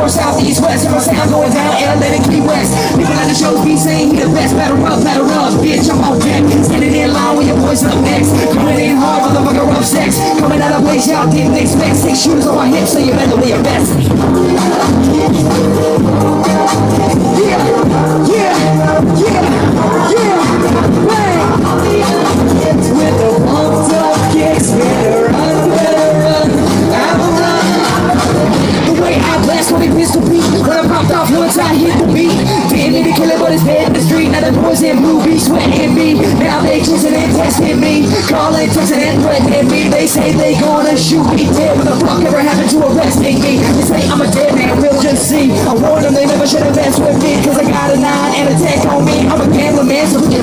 north, south, east, west. Every sound going down, Atlantic, Key West. People at the shows be saying he the best. Battle up, battle up, bitch, I'm on deck. Standing in line with your boys up next. Coming in hard, motherfucker, rough sex. Coming out of place y'all didn't expect. Six shooters on my hips, so you better be your best. They pistol beat. When I popped off once I hit the beat. Didn't need to kill it, but it's dead in the street. Now the boys in movies sweating me. Now they chasing and testing me. Calling, texting and threatening me. They say they gonna shoot me dead. What the fuck ever happened to arresting me? They say I'm a dead man, we'll just see. I warned them they never should have messed with me. Cause I got a nine and a tech on me. I'm a gambler man, so on me.